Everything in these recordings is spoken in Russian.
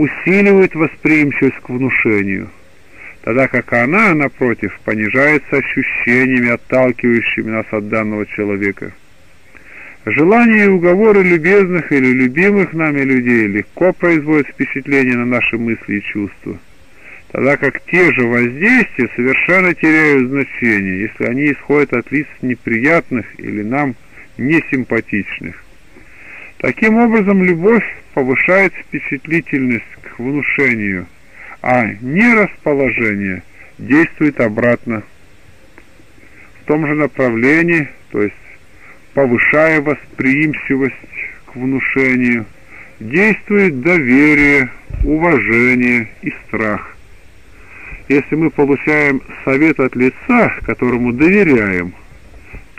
усиливают восприимчивость к внушению, тогда как она, напротив, понижается ощущениями, отталкивающими нас от данного человека. Желания и уговоры любезных или любимых нами людей легко производят впечатление на наши мысли и чувства, тогда как те же воздействия совершенно теряют значение, если они исходят от лиц неприятных или нам несимпатичных. Таким образом, любовь повышает впечатлительность к внушению, а нерасположение действует обратно в том же направлении, то есть повышая восприимчивость к внушению, действует доверие, уважение и страх. Если мы получаем совет от лица, которому доверяем,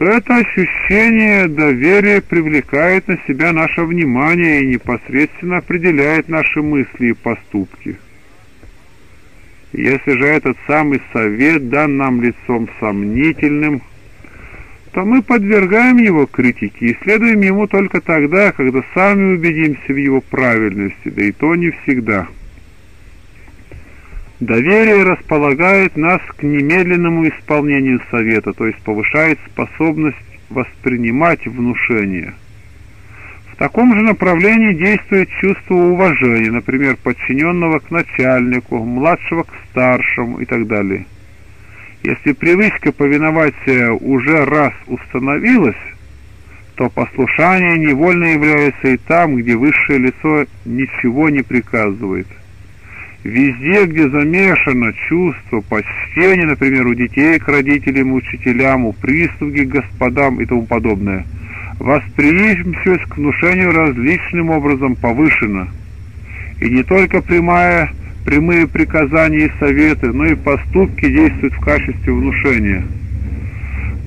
то это ощущение доверия привлекает на себя наше внимание и непосредственно определяет наши мысли и поступки. Если же этот самый совет дан нам лицом сомнительным, то мы подвергаем его критике и следуем ему только тогда, когда сами убедимся в его правильности, да и то не всегда. Доверие располагает нас к немедленному исполнению совета, то есть повышает способность воспринимать внушение. В таком же направлении действует чувство уважения, например, подчиненного к начальнику, младшего к старшему и так далее. Если привычка повиноваться уже раз установилась, то послушание невольно является и там, где высшее лицо ничего не приказывает. Везде, где замешано чувство почтения, например, у детей к родителям, учителям, у прислуги к господам и тому подобное, восприимчивость к внушению различным образом повышена. И не только прямая прямые приказания и советы, но и поступки действуют в качестве внушения.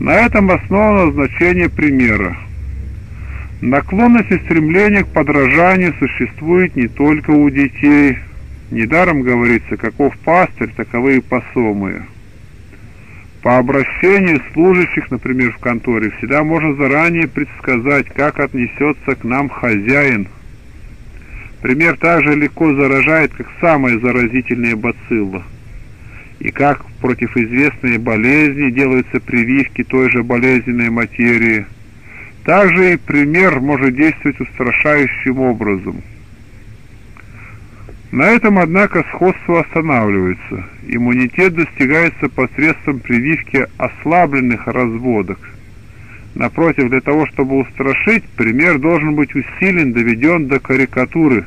На этом основано значение примера. Наклонность и стремление к подражанию существует не только у детей. Недаром говорится, каков пастырь, таковы и посомые. По обращению служащих, например, в конторе, всегда можно заранее предсказать, как отнесется к нам хозяин – Пример также легко заражает, как самая заразительная бацилла. И как против известной болезни делаются прививки той же болезненной материи, также и пример может действовать устрашающим образом. На этом, однако, сходство останавливается. Иммунитет достигается посредством прививки ослабленных разводок. Напротив, для того, чтобы устрашить, пример должен быть усилен, доведен до карикатуры.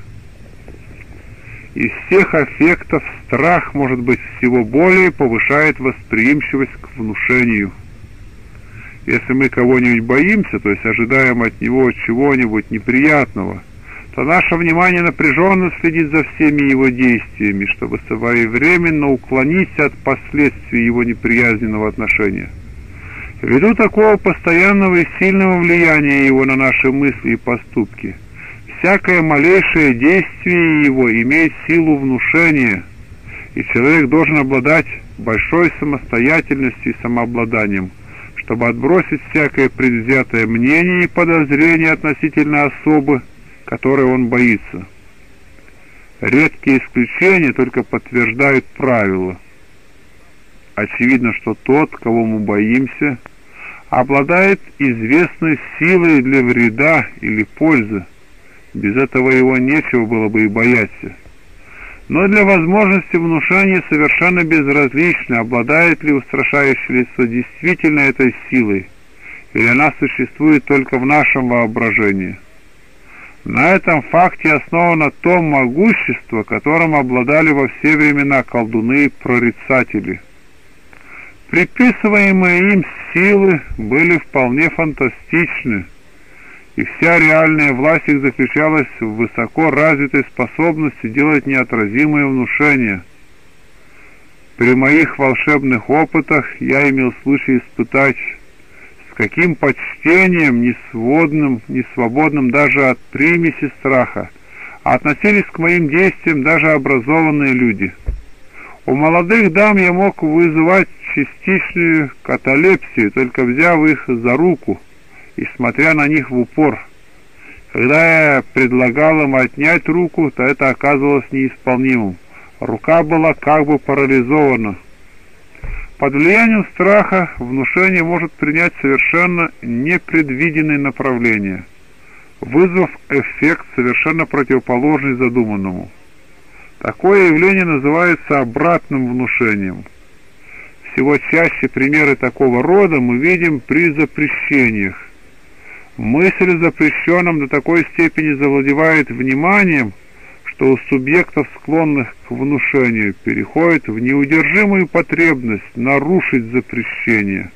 Из всех аффектов страх, может быть, всего более повышает восприимчивость к внушению. Если мы кого-нибудь боимся, то есть ожидаем от него чего-нибудь неприятного, то наше внимание напряженно следит за всеми его действиями, чтобы своевременно уклониться от последствий его неприязненного отношения. Ввиду такого постоянного и сильного влияния его на наши мысли и поступки, всякое малейшее действие его имеет силу внушения, и человек должен обладать большой самостоятельностью и самообладанием, чтобы отбросить всякое предвзятое мнение и подозрение относительно особы, которой он боится. Редкие исключения только подтверждают правила – очевидно, что тот, кого мы боимся, обладает известной силой для вреда или пользы. Без этого его нечего было бы и бояться. Но для возможности внушения совершенно безразлично, обладает ли устрашающее лицо действительно этой силой, или она существует только в нашем воображении. На этом факте основано то могущество, которым обладали во все времена колдуны и прорицатели – Приписываемые им силы были вполне фантастичны, и вся реальная власть их заключалась в высоко развитой способности делать неотразимые внушения. При моих волшебных опытах я имел случай испытать, каким почтением, не сводным, не свободным даже от примеси страха, относились к моим действиям даже образованные люди. У молодых дам я мог вызывать частичную каталепсию, только взяв их за руку и смотря на них в упор. Когда я предлагал им отнять руку, то это оказывалось неисполнимым. Рука была как бы парализована. Под влиянием страха внушение может принять совершенно непредвиденные направления, вызвав эффект совершенно противоположный задуманному. Такое явление называется обратным внушением. Всего чаще примеры такого рода мы видим при запрещениях. Мысль о запрещенном до такой степени завладевает вниманием, что у субъектов, склонных к внушению, переходит в неудержимую потребность нарушить запрещение.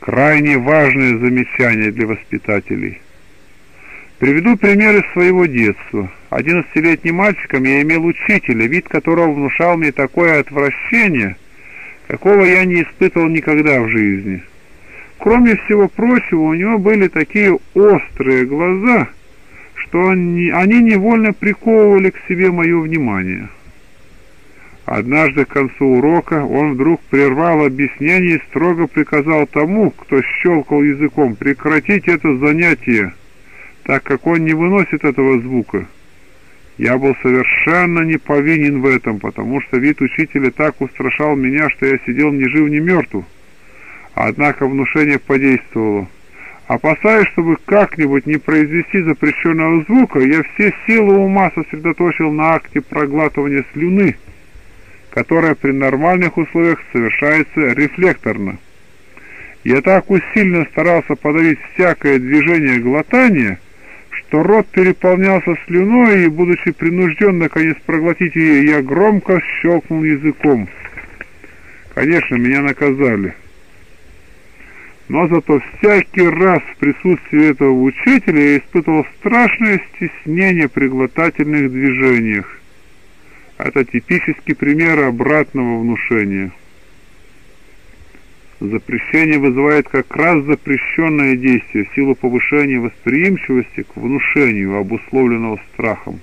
Крайне важное замечание для воспитателей. Приведу пример из своего детства. Одиннадцатилетним мальчиком я имел учителя, вид которого внушал мне такое отвращение, какого я не испытывал никогда в жизни. Кроме всего прочего, у него были такие острые глаза, что они, они невольно приковывали к себе мое внимание. Однажды к концу урока он вдруг прервал объяснение и строго приказал тому, кто щелкал языком, прекратить это занятие, так как он не выносит этого звука. Я был совершенно не повинен в этом, потому что вид учителя так устрашал меня, что я сидел ни жив, ни мертв. Однако внушение подействовало. Опасаясь, чтобы как-нибудь не произвести запрещенного звука, я все силы ума сосредоточил на акте проглатывания слюны, которая при нормальных условиях совершается рефлекторно. Я так усиленно старался подавить всякое движение глотания, что рот переполнялся слюной, и, будучи принужден наконец проглотить ее, я громко щелкнул языком. Конечно, меня наказали. Но зато всякий раз в присутствии этого учителя я испытывал страшное стеснение при глотательных движениях. Это типический пример обратного внушения. Запрещение вызывает как раз запрещенное действие в силу повышения восприимчивости к внушению, обусловленного страхом.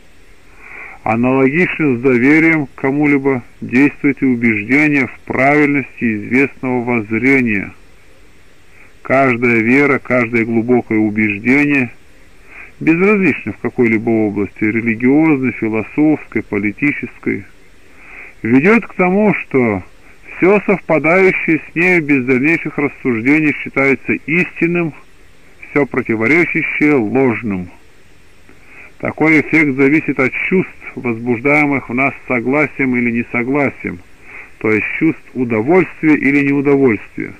Аналогично с доверием кому-либо действует и убеждение в правильности известного воззрения – Каждая вера, каждое глубокое убеждение, безразлично в какой-либо области, религиозной, философской, политической, ведет к тому, что все совпадающее с нею без дальнейших рассуждений считается истинным, все противоречащее ложным. Такой эффект зависит от чувств, возбуждаемых в нас согласием или несогласием, то есть чувств удовольствия или неудовольствия.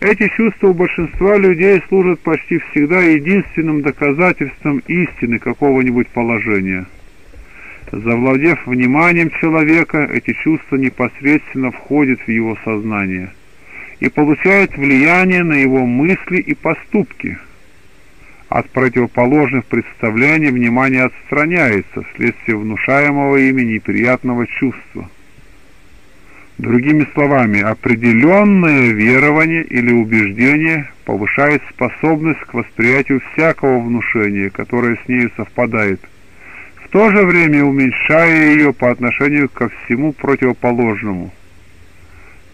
Эти чувства у большинства людей служат почти всегда единственным доказательством истины какого-нибудь положения. Завладев вниманием человека, эти чувства непосредственно входят в его сознание и получают влияние на его мысли и поступки. От противоположных представлений внимание отстраняется вследствие внушаемого ими неприятного чувства. Другими словами, определенное верование или убеждение повышает способность к восприятию всякого внушения, которое с нею совпадает, в то же время уменьшая ее по отношению ко всему противоположному.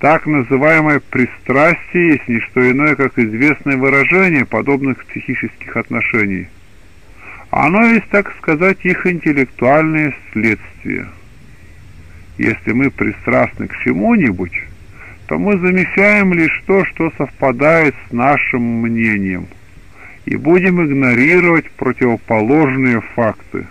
Так называемое пристрастие есть не что иное, как известное выражение подобных психических отношений. Оно есть, так сказать, их интеллектуальное следствие. Если мы пристрастны к чему-нибудь, то мы замечаем лишь то, что совпадает с нашим мнением, и будем игнорировать противоположные факты.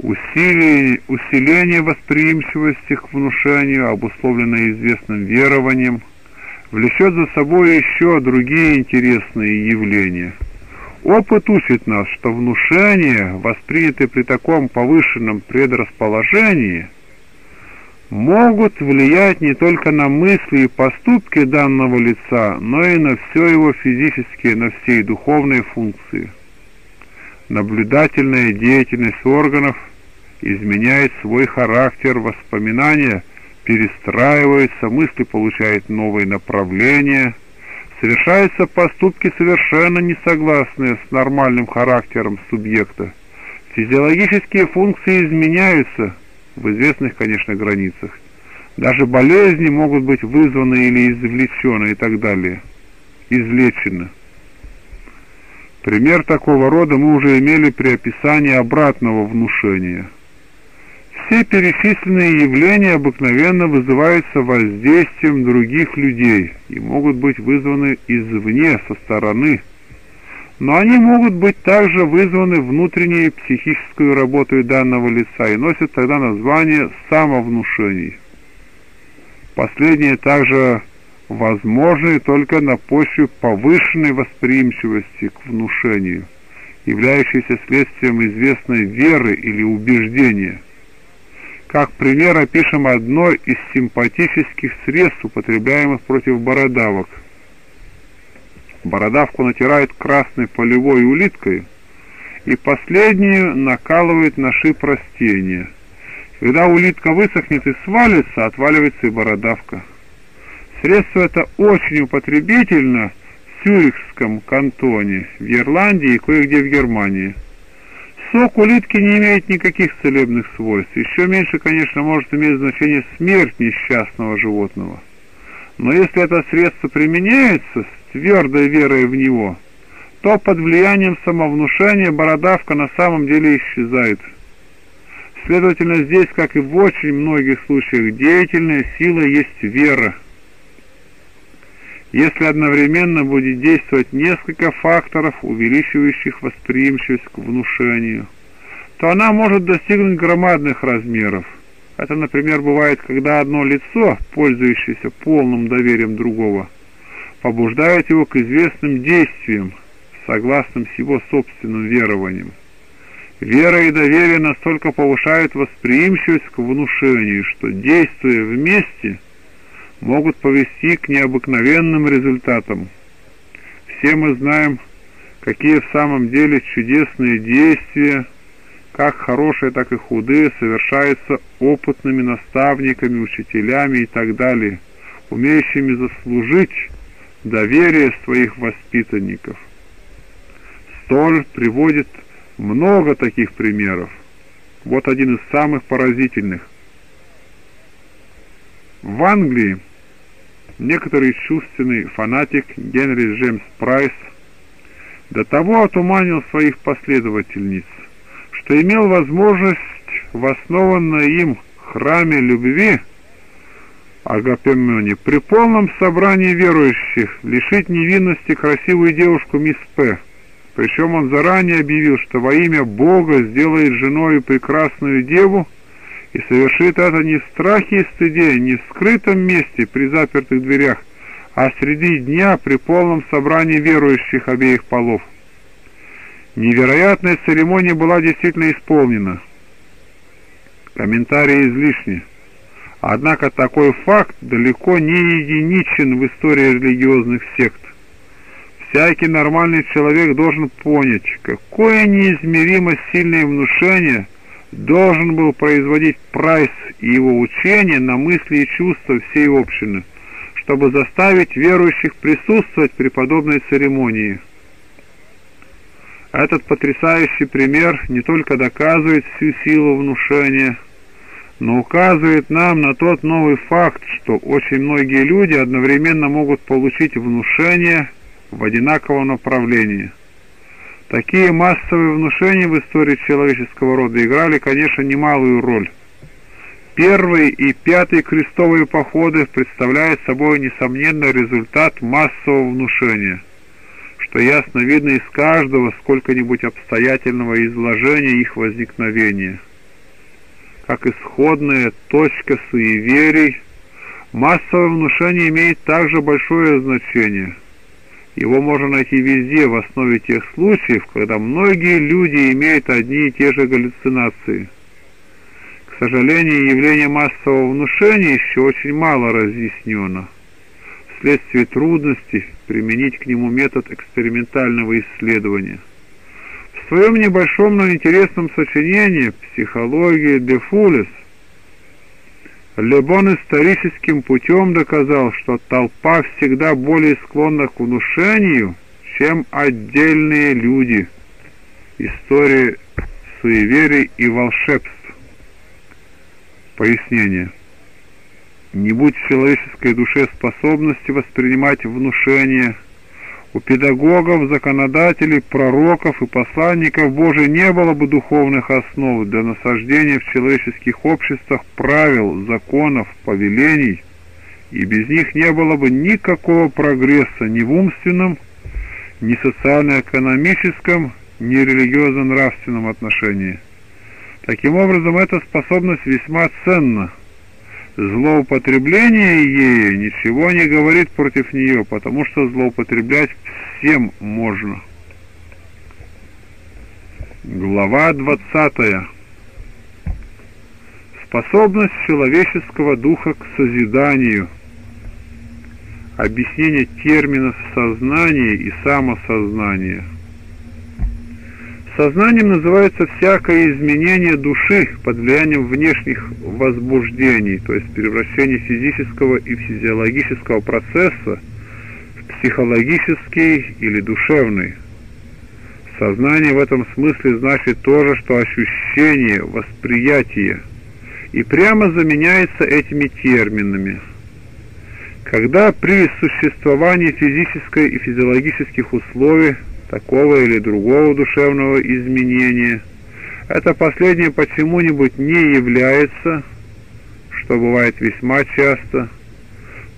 Усилие, усиление восприимчивости к внушению, обусловленное известным верованием, влечет за собой еще другие интересные явления – Опыт учит нас, что внушения, воспринятые при таком повышенном предрасположении, могут влиять не только на мысли и поступки данного лица, но и на все его физические, на все и духовные функции. Наблюдательная деятельность органов изменяет свой характер воспоминания, перестраивается, мысли получают новые направления – совершаются поступки, совершенно не согласные с нормальным характером субъекта. Физиологические функции изменяются в известных, конечно, границах. Даже болезни могут быть вызваны или извлечены и так далее. Излечены. Пример такого рода мы уже имели при описании обратного внушения. Все перечисленные явления обыкновенно вызываются воздействием других людей и могут быть вызваны извне, со стороны. Но они могут быть также вызваны внутренней психической работой данного лица и носят тогда название самовнушений. Последнее также возможны только на почве повышенной восприимчивости к внушению, являющейся следствием известной веры или убеждения. Как пример опишем одно из симпатических средств, употребляемых против бородавок. Бородавку натирают красной полевой улиткой, и последнюю накалывают на шип растения. Когда улитка высохнет и свалится, отваливается и бородавка. Средство это очень употребительно в Цюрихском кантоне, в Ирландии и кое-где в Германии. Сок улитки не имеет никаких целебных свойств. Еще меньше, конечно, может иметь значение смерть несчастного животного. Но если это средство применяется с твердой верой в него, то под влиянием самовнушения бородавка на самом деле исчезает. Следовательно, здесь, как и в очень многих случаях, деятельная сила есть вера – если одновременно будет действовать несколько факторов, увеличивающих восприимчивость к внушению, то она может достигнуть громадных размеров. Это, например, бывает, когда одно лицо, пользующееся полным доверием другого, побуждает его к известным действиям, согласным с его собственным верованием. Вера и доверие настолько повышают восприимчивость к внушению, что, действуя вместе – могут повести к необыкновенным результатам. Все мы знаем, какие в самом деле чудесные действия, как хорошие, так и худые, совершаются опытными наставниками, учителями и так далее, умеющими заслужить доверие своих воспитанников. Столь приводит много таких примеров. Вот один из самых поразительных. В Англии некоторый чувственный фанатик Генри Джеймс Прайс до того отуманил своих последовательниц, что имел возможность в основанной им храме любви Агапемоне при полном собрании верующих лишить невинности красивую девушку мисс П. Причем он заранее объявил, что во имя Бога сделает женой прекрасную деву, и совершит это не в страхе и стыде, не в скрытом месте при запертых дверях, а среди дня при полном собрании верующих обеих полов. Невероятная церемония была действительно исполнена. Комментарии излишни. Однако такой факт далеко не единичен в истории религиозных сект. Всякий нормальный человек должен понять, какое неизмеримо сильное внушение – должен был производить Прайс и его учение на мысли и чувства всей общины, чтобы заставить верующих присутствовать при подобной церемонии. Этот потрясающий пример не только доказывает всю силу внушения, но указывает нам на тот новый факт, что очень многие люди одновременно могут получить внушение в одинаковом направлении – Такие массовые внушения в истории человеческого рода играли, конечно, немалую роль. Первый и пятый крестовые походы представляют собой несомненно результат массового внушения, что ясно видно из каждого сколько-нибудь обстоятельного изложения их возникновения. Как исходная точка суеверий, массовое внушение имеет также большое значение – его можно найти везде, в основе тех случаев, когда многие люди имеют одни и те же галлюцинации. К сожалению, явление массового внушения еще очень мало разъяснено. Вследствие трудностей применить к нему метод экспериментального исследования. В своем небольшом, но интересном сочинении «Психология де Фулес» Лебон историческим путем доказал, что толпа всегда более склонна к внушению, чем отдельные люди. История суеверий и волшебств. Пояснение. Не будь в человеческой душе способности воспринимать внушение, У педагогов, законодателей, пророков и посланников Божий не было бы духовных основ для насаждения в человеческих обществах правил, законов, повелений, и без них не было бы никакого прогресса ни в умственном, ни социально-экономическом, ни религиозно-нравственном отношении. Таким образом, эта способность весьма ценна – Злоупотребление ею ничего не говорит против нее, потому что злоупотреблять всем можно. Глава 20. Способность человеческого духа к созиданию. Объяснение терминов сознание и самосознание. Сознанием называется всякое изменение души под влиянием внешних возбуждений, то есть превращение физического и физиологического процесса в психологический или душевный. Сознание в этом смысле значит то же, что ощущение, восприятие, и прямо заменяется этими терминами. Когда при существовании физической и физиологических условий такого или другого душевного изменения, это последнее почему-нибудь не является, что бывает весьма часто,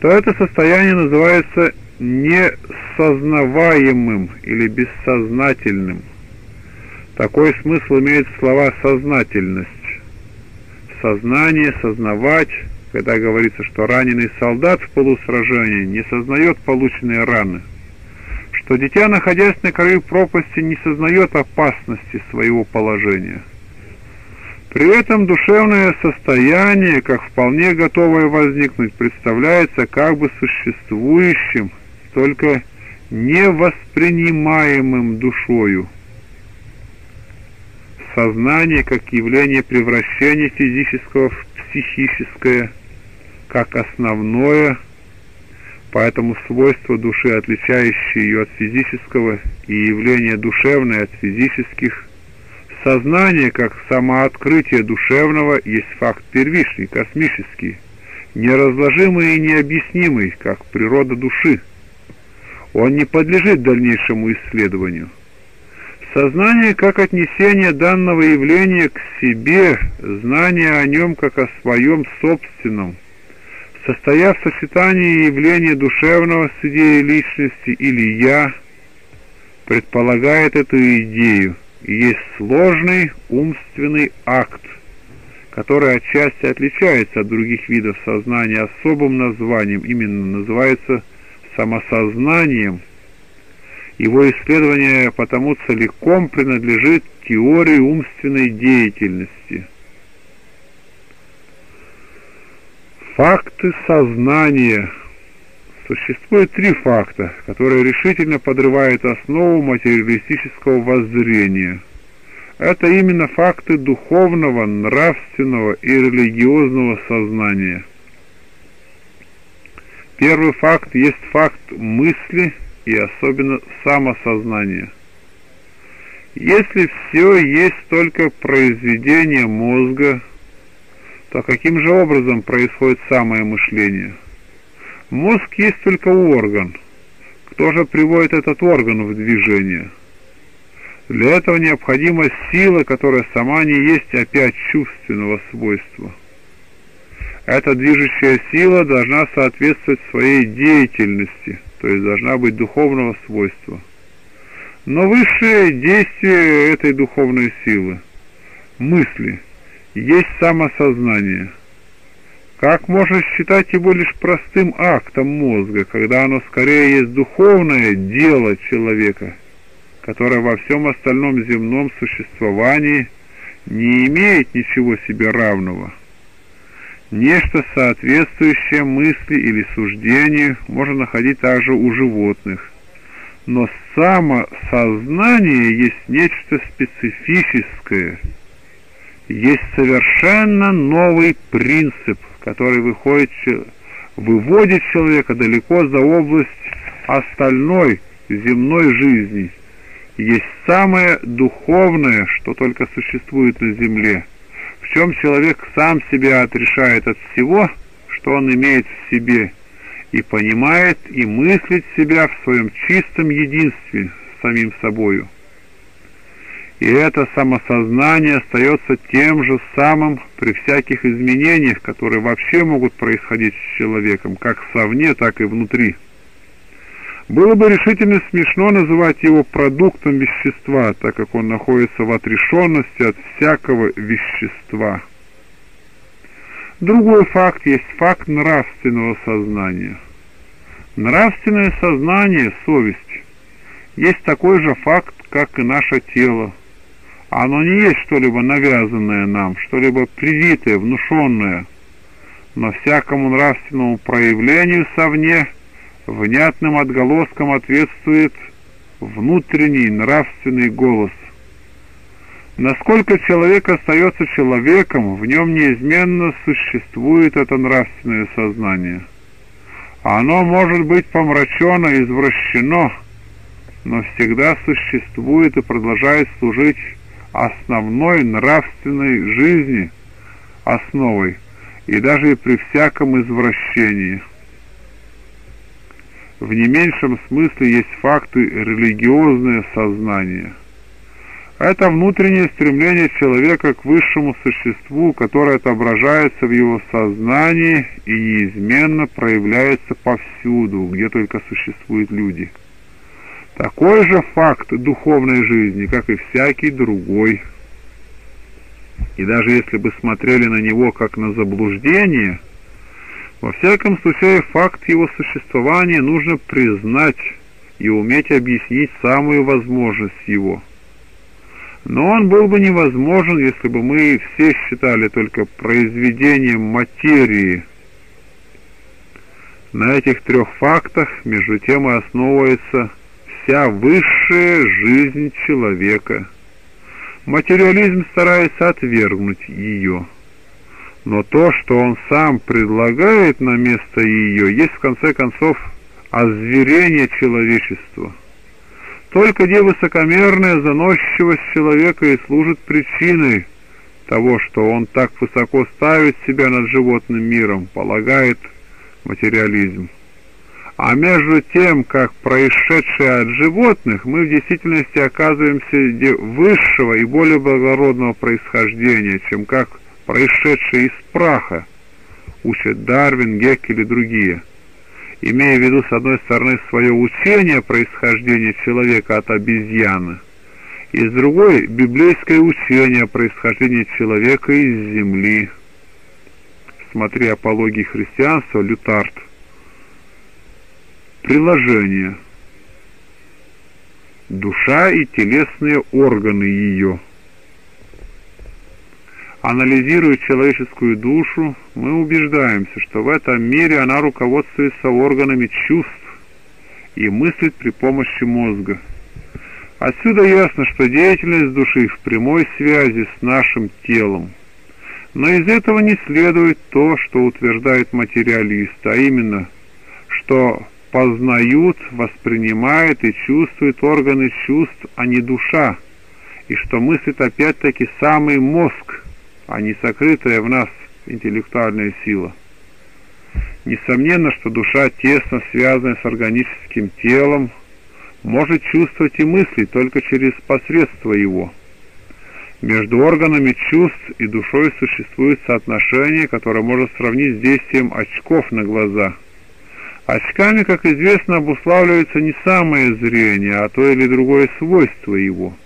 то это состояние называется несознаваемым или бессознательным. Такой смысл имеет слова «сознательность». Сознание, сознавать, когда говорится, что раненый солдат в полусражении не сознает полученные раны – что дитя, находясь на краю пропасти, не сознает опасности своего положения. При этом душевное состояние, как вполне готовое возникнуть, представляется как бы существующим, только невоспринимаемым душою. Сознание как явление превращения физического в психическое, как основное – Поэтому свойства души, отличающие ее от физического, и явления душевные от физических, сознание, как самооткрытие душевного, есть факт первичный, космический, неразложимый и необъяснимый, как природа души. Он не подлежит дальнейшему исследованию. Сознание как отнесение данного явления к себе, знание о нем как о своем собственном – состоя в сочетании явления душевного с идеей личности или «я», предполагает эту идею и есть сложный умственный акт, который отчасти отличается от других видов сознания особым названием, именно называется самосознанием. Его исследование потому целиком принадлежит теории умственной деятельности – Факты сознания. Существует три факта, которые решительно подрывают основу материалистического воззрения. Это именно факты духовного, нравственного и религиозного сознания. Первый факт есть факт мысли и особенно самосознания. Если все есть только произведение мозга, то каким же образом происходит самое мышление? Мозг есть только орган. Кто же приводит этот орган в движение? Для этого необходима сила, которая сама не есть опять чувственного свойства. Эта движущая сила должна соответствовать своей деятельности, то есть должна быть духовного свойства. Но высшее действие этой духовной силы – мысли – есть самосознание. Как можно считать его лишь простым актом мозга, когда оно скорее есть духовное дело человека, которое во всем остальном земном существовании не имеет ничего себе равного? Нечто соответствующее мысли или суждению можно находить также у животных. Но самосознание есть нечто специфическое – есть совершенно новый принцип, который выходит, выводит человека далеко за область остальной земной жизни. Есть самое духовное, что только существует на земле, в чем человек сам себя отрешает от всего, что он имеет в себе, и понимает и мыслит себя в своем чистом единстве с самим собою. И это самосознание остается тем же самым при всяких изменениях, которые вообще могут происходить с человеком, как совне, так и внутри. Было бы решительно смешно называть его продуктом вещества, так как он находится в отрешенности от всякого вещества. Другой факт есть факт нравственного сознания. Нравственное сознание, совесть, есть такой же факт, как и наше тело. Оно не есть что-либо навязанное нам, что-либо привитое, внушенное, но всякому нравственному проявлению совне внятным отголоском ответствует внутренний нравственный голос – Насколько человек остается человеком, в нем неизменно существует это нравственное сознание. Оно может быть помрачено, извращено, но всегда существует и продолжает служить основной нравственной жизни, основой, и даже при всяком извращении. В не меньшем смысле есть факты религиозное сознание – это внутреннее стремление человека к высшему существу, которое отображается в его сознании и неизменно проявляется повсюду, где только существуют люди. Такой же факт духовной жизни, как и всякий другой. И даже если бы смотрели на него как на заблуждение, во всяком случае факт его существования нужно признать и уметь объяснить самую возможность его – но он был бы невозможен, если бы мы все считали только произведением материи. На этих трех фактах, между тем, и основывается вся высшая жизнь человека. Материализм старается отвергнуть ее. Но то, что он сам предлагает на место ее, есть в конце концов озверение человечества – только где высокомерная заносчивость человека и служит причиной того, что он так высоко ставит себя над животным миром, полагает материализм. А между тем, как происшедшее от животных, мы в действительности оказываемся высшего и более благородного происхождения, чем как происшедшее из праха, учат Дарвин, Геккель и другие – имея в виду, с одной стороны, свое учение о происхождении человека от обезьяны, и с другой – библейское учение о происхождении человека из земли. Смотри «Апологии христианства», Лютарт. Приложение. Душа и телесные органы ее – Анализируя человеческую душу, мы убеждаемся, что в этом мире она руководствуется органами чувств и мыслит при помощи мозга. Отсюда ясно, что деятельность души в прямой связи с нашим телом. Но из этого не следует то, что утверждает материалист, а именно, что познают, воспринимают и чувствуют органы чувств, а не душа, и что мыслит опять-таки самый мозг – а не сокрытая в нас интеллектуальная сила. Несомненно, что душа, тесно связанная с органическим телом, может чувствовать и мыслить только через посредство его. Между органами чувств и душой существует соотношение, которое можно сравнить с действием очков на глаза. Очками, как известно, обуславливается не самое зрение, а то или другое свойство его –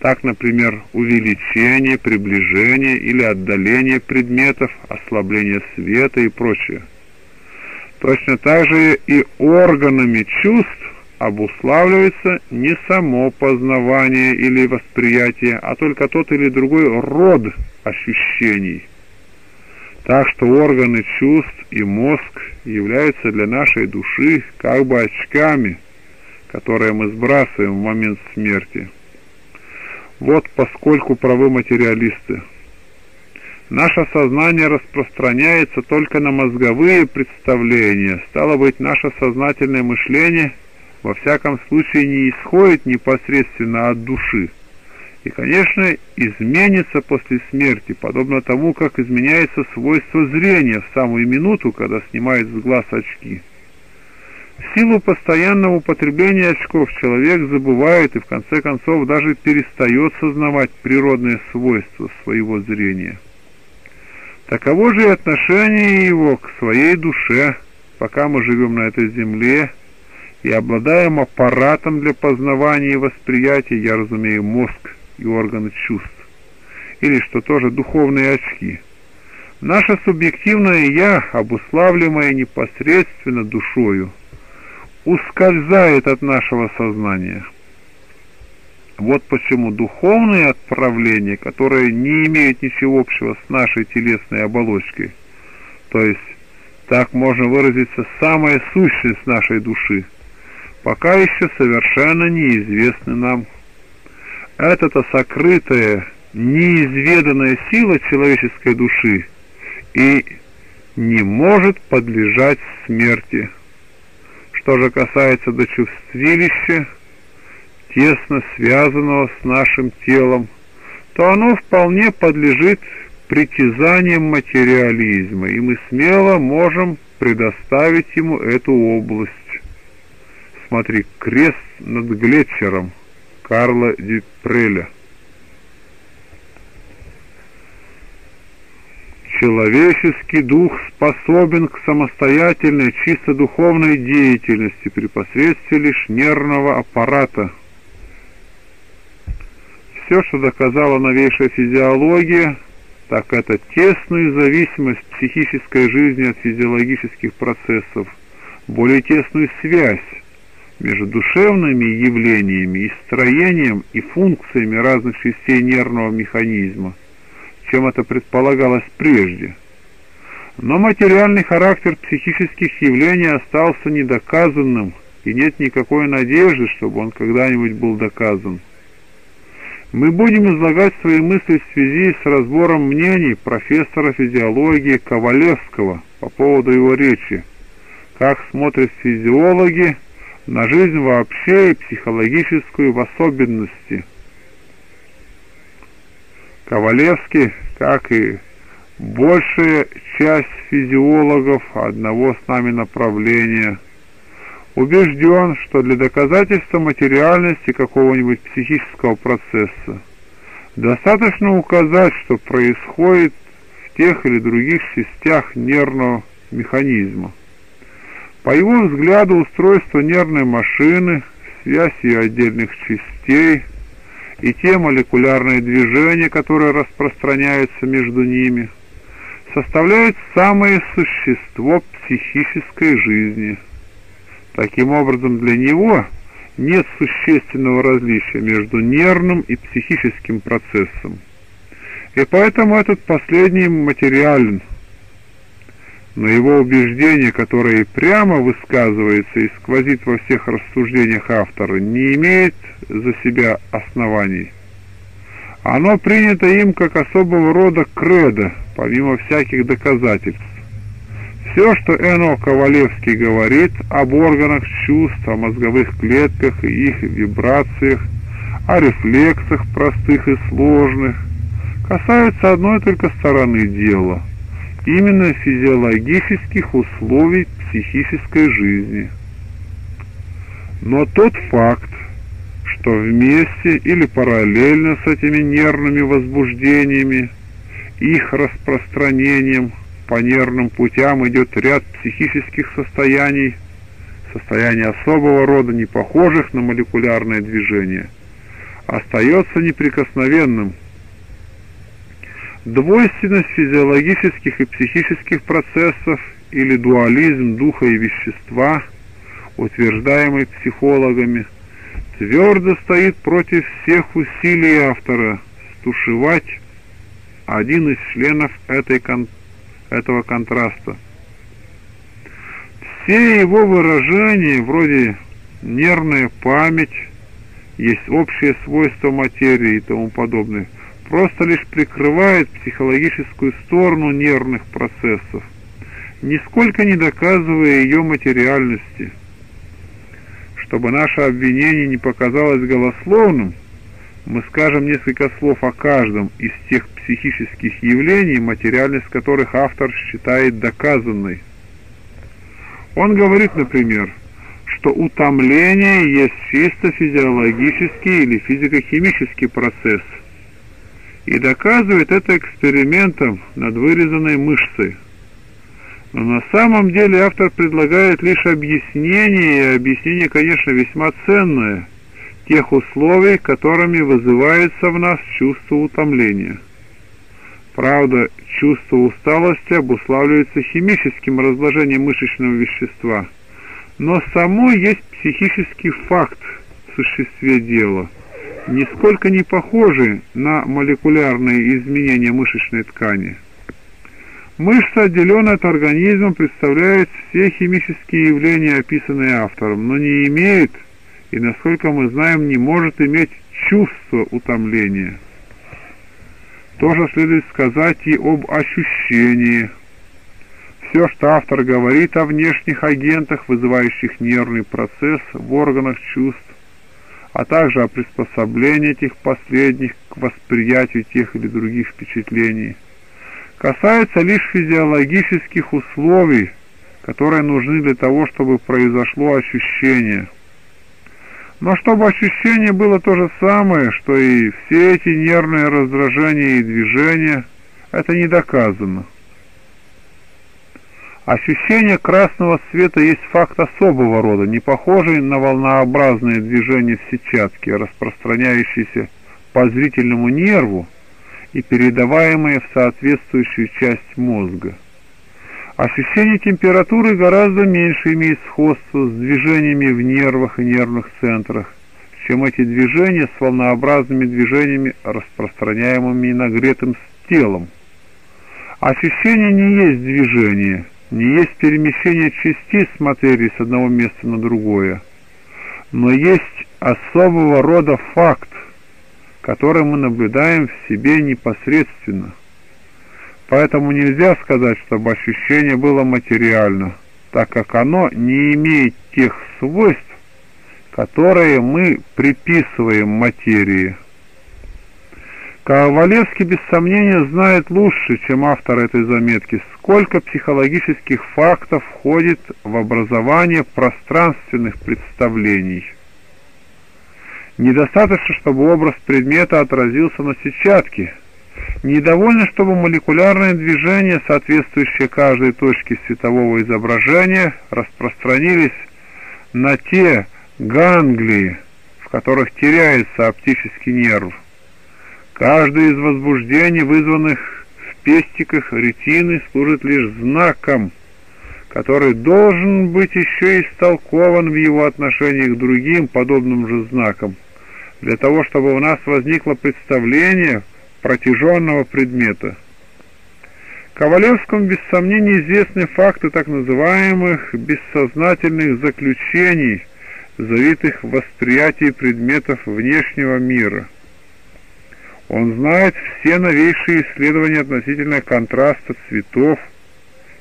так, например, увеличение, приближение или отдаление предметов, ослабление света и прочее. Точно так же и органами чувств обуславливается не само познавание или восприятие, а только тот или другой род ощущений. Так что органы чувств и мозг являются для нашей души как бы очками, которые мы сбрасываем в момент смерти. Вот поскольку правы материалисты. Наше сознание распространяется только на мозговые представления. Стало быть, наше сознательное мышление во всяком случае не исходит непосредственно от души. И, конечно, изменится после смерти, подобно тому, как изменяется свойство зрения в самую минуту, когда снимают с глаз очки. В силу постоянного употребления очков человек забывает и в конце концов даже перестает сознавать природные свойства своего зрения. Таково же и отношение его к своей душе, пока мы живем на этой земле и обладаем аппаратом для познавания и восприятия, я разумею мозг и органы чувств, или, что тоже, духовные очки. Наше субъективное «я», обуславливаемое непосредственно душою, ускользает от нашего сознания. Вот почему духовные отправления, которые не имеют ничего общего с нашей телесной оболочкой, то есть, так можно выразиться, самая сущность нашей души, пока еще совершенно неизвестны нам. Это-то сокрытая, неизведанная сила человеческой души и не может подлежать смерти. Что же касается до чувствилища, тесно связанного с нашим телом, то оно вполне подлежит притязаниям материализма, и мы смело можем предоставить ему эту область. Смотри, крест над Глетчером Карла Дюпреля. Человеческий дух способен к самостоятельной, чисто духовной деятельности при посредстве лишь нервного аппарата. Все, что доказала новейшая физиология, так это тесную зависимость психической жизни от физиологических процессов, более тесную связь между душевными явлениями и строением и функциями разных частей нервного механизма – чем это предполагалось прежде. Но материальный характер психических явлений остался недоказанным, и нет никакой надежды, чтобы он когда-нибудь был доказан. Мы будем излагать свои мысли в связи с разбором мнений профессора физиологии Ковалевского по поводу его речи, как смотрят физиологи на жизнь вообще и психологическую в особенности – Ковалевский, как и большая часть физиологов одного с нами направления, убежден, что для доказательства материальности какого-нибудь психического процесса достаточно указать, что происходит в тех или других частях нервного механизма. По его взгляду, устройство нервной машины, связь ее отдельных частей – и те молекулярные движения, которые распространяются между ними, составляют самое существо психической жизни. Таким образом, для него нет существенного различия между нервным и психическим процессом. И поэтому этот последний материален – но его убеждение, которое прямо высказывается и сквозит во всех рассуждениях автора, не имеет за себя оснований. Оно принято им как особого рода кредо, помимо всяких доказательств. Все, что Эно Ковалевский говорит об органах чувств, о мозговых клетках и их вибрациях, о рефлексах простых и сложных, касается одной только стороны дела – именно физиологических условий психической жизни. Но тот факт, что вместе или параллельно с этими нервными возбуждениями, их распространением по нервным путям идет ряд психических состояний, состояний особого рода, не похожих на молекулярное движение, остается неприкосновенным – Двойственность физиологических и психических процессов или дуализм духа и вещества, утверждаемый психологами, твердо стоит против всех усилий автора стушевать один из членов этой кон этого контраста. Все его выражения, вроде нервная память, есть общее свойство материи и тому подобное – просто лишь прикрывает психологическую сторону нервных процессов, нисколько не доказывая ее материальности. Чтобы наше обвинение не показалось голословным, мы скажем несколько слов о каждом из тех психических явлений, материальность которых автор считает доказанной. Он говорит, например, что утомление есть чисто физиологический или физико-химический процесс. И доказывает это экспериментом над вырезанной мышцей. Но на самом деле автор предлагает лишь объяснение, и объяснение, конечно, весьма ценное, тех условий, которыми вызывается в нас чувство утомления. Правда, чувство усталости обуславливается химическим разложением мышечного вещества, но само есть психический факт в существе дела, нисколько не похожий на молекулярные изменения мышечной ткани – Мышца, отделенная от организма, представляет все химические явления, описанные автором, но не имеет, и, насколько мы знаем, не может иметь чувство утомления. Тоже следует сказать и об ощущении. Все, что автор говорит о внешних агентах, вызывающих нервный процесс в органах чувств, а также о приспособлении этих последних к восприятию тех или других впечатлений – касается лишь физиологических условий, которые нужны для того, чтобы произошло ощущение. Но чтобы ощущение было то же самое, что и все эти нервные раздражения и движения, это не доказано. Ощущение красного света есть факт особого рода, не похожий на волнообразные движения в сетчатке, распространяющиеся по зрительному нерву, и передаваемые в соответствующую часть мозга. Ощущение температуры гораздо меньше имеет сходство с движениями в нервах и нервных центрах, чем эти движения с волнообразными движениями, распространяемыми нагретым телом. Ощущение не есть движение, есть перемещение частиц материи с одного места на другое, но есть особого рода факт, который мы наблюдаем в себе непосредственно. Поэтому нельзя сказать, чтобы ощущение было материально, так как оно не имеет тех свойств, которые мы приписываем материи. Ковалевский без сомнения знает лучше, чем автор этой заметки, сколько психологических фактов входит в образование пространственных представлений. Недостаточно, чтобы образ предмета отразился на сетчатке. Недовольно, чтобы молекулярное движение, соответствующее каждой точке светового изображения, распространились на те ганглии, в которых теряется оптический нерв. Каждое из возбуждений, вызванных в пестиках ретины, служит лишь знаком, который должен быть еще истолкован в его отношении к другим подобным же знакам для того, чтобы у нас возникло представление протяженного предмета. Ковалевскому без сомнения известны факты так называемых бессознательных заключений, завитых в восприятии предметов внешнего мира. Он знает все новейшие исследования относительно контраста цветов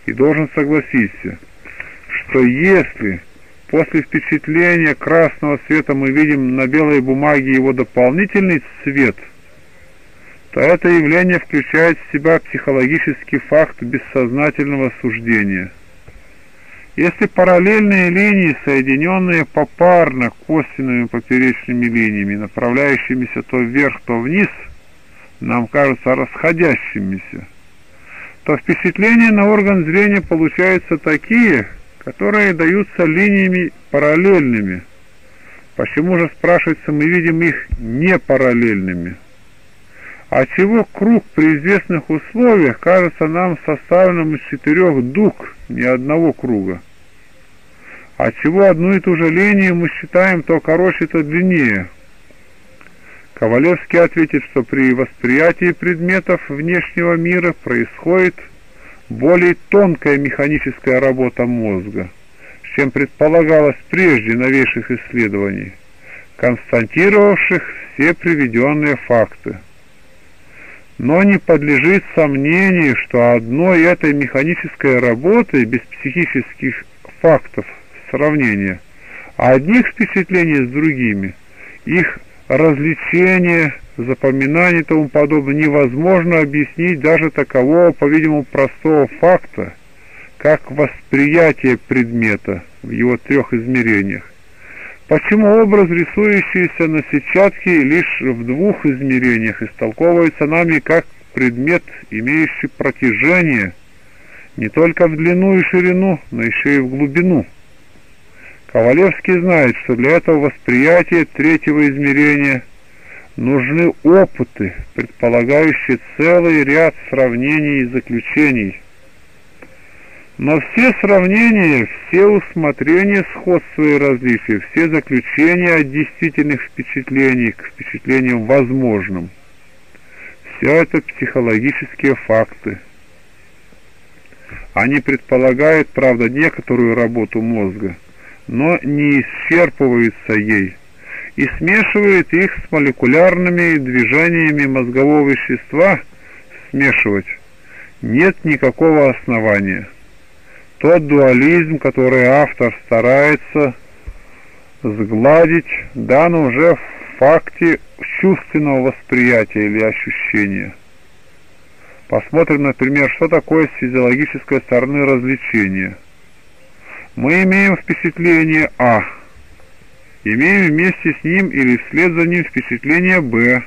и должен согласиться, что если После впечатления красного цвета мы видим на белой бумаге его дополнительный цвет, то это явление включает в себя психологический факт бессознательного суждения. Если параллельные линии, соединенные попарно косвенными поперечными линиями, направляющимися то вверх, то вниз, нам кажутся расходящимися, то впечатления на орган зрения получаются такие, которые даются линиями параллельными. Почему же, спрашивается, мы видим их не параллельными? А чего круг при известных условиях кажется нам составленным из четырех дуг, не одного круга? А чего одну и ту же линию мы считаем то короче, то длиннее? Ковалевский ответит, что при восприятии предметов внешнего мира происходит более тонкая механическая работа мозга, чем предполагалось прежде новейших исследований, констатировавших все приведенные факты. Но не подлежит сомнению, что одной этой механической работы без психических фактов сравнения, а одних впечатлений с другими, их развлечение – запоминание и тому подобное невозможно объяснить даже такового, по-видимому, простого факта, как восприятие предмета в его трех измерениях. Почему образ, рисующийся на сетчатке лишь в двух измерениях, истолковывается нами как предмет, имеющий протяжение не только в длину и ширину, но еще и в глубину. Ковалевский знает, что для этого восприятия третьего измерения нужны опыты, предполагающие целый ряд сравнений и заключений – но все сравнения, все усмотрения сходства и различия, все заключения от действительных впечатлений к впечатлениям возможным, все это психологические факты. Они предполагают, правда, некоторую работу мозга, но не исчерпываются ей и смешивают их с молекулярными движениями мозгового вещества, смешивать нет никакого основания тот дуализм, который автор старается сгладить, дан уже в факте чувственного восприятия или ощущения. Посмотрим, например, что такое с физиологической стороны развлечения. Мы имеем впечатление А, имеем вместе с ним или вслед за ним впечатление Б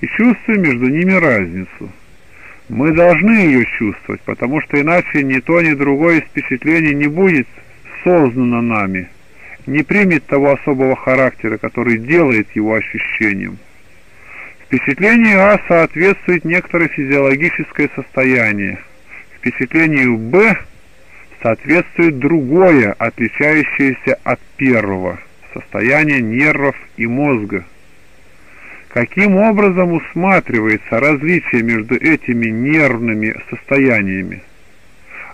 и чувствуем между ними разницу – мы должны ее чувствовать, потому что иначе ни то, ни другое впечатление не будет создано нами, не примет того особого характера, который делает его ощущением. Впечатление А соответствует некоторое физиологическое состояние. Впечатлению Б соответствует другое, отличающееся от первого, состояние нервов и мозга. Каким образом усматривается различие между этими нервными состояниями?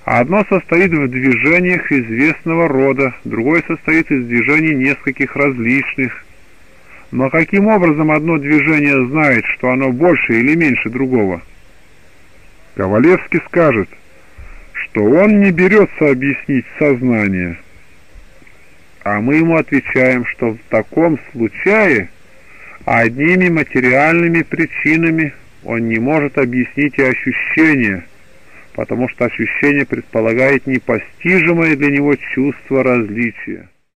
Одно состоит в движениях известного рода, другое состоит из движений нескольких различных. Но каким образом одно движение знает, что оно больше или меньше другого? Ковалевский скажет, что он не берется объяснить сознание, а мы ему отвечаем, что в таком случае – одними материальными причинами он не может объяснить и ощущение, потому что ощущение предполагает непостижимое для него чувство различия.